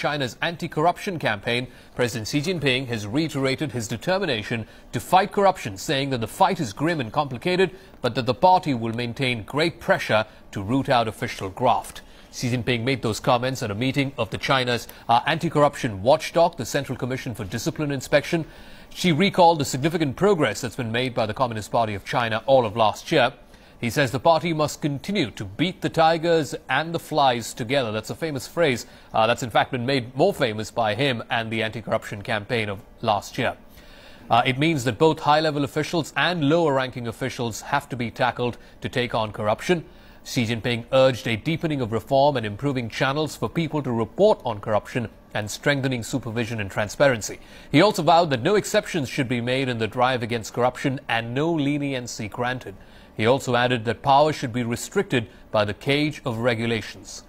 China's anti-corruption campaign, President Xi Jinping has reiterated his determination to fight corruption, saying that the fight is grim and complicated, but that the party will maintain great pressure to root out official graft. Xi Jinping made those comments at a meeting of the China's uh, anti-corruption watchdog, the Central Commission for Discipline Inspection. Xi recalled the significant progress that's been made by the Communist Party of China all of last year. He says the party must continue to beat the tigers and the flies together. That's a famous phrase uh, that's in fact been made more famous by him and the anti-corruption campaign of last year. Uh, it means that both high-level officials and lower-ranking officials have to be tackled to take on corruption. Xi Jinping urged a deepening of reform and improving channels for people to report on corruption and strengthening supervision and transparency. He also vowed that no exceptions should be made in the drive against corruption and no leniency granted. He also added that power should be restricted by the cage of regulations.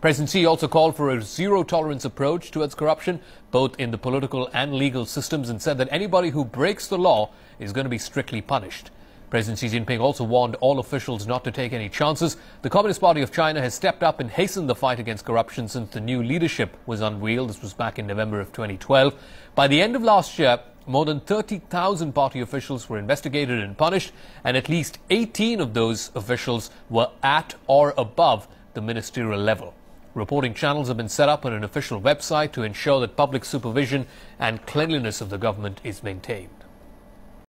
President Xi also called for a zero tolerance approach towards corruption, both in the political and legal systems, and said that anybody who breaks the law is going to be strictly punished. President Xi Jinping also warned all officials not to take any chances. The Communist Party of China has stepped up and hastened the fight against corruption since the new leadership was unveiled. This was back in November of 2012. By the end of last year, more than 30,000 party officials were investigated and punished, and at least 18 of those officials were at or above the ministerial level. Reporting channels have been set up on an official website to ensure that public supervision and cleanliness of the government is maintained.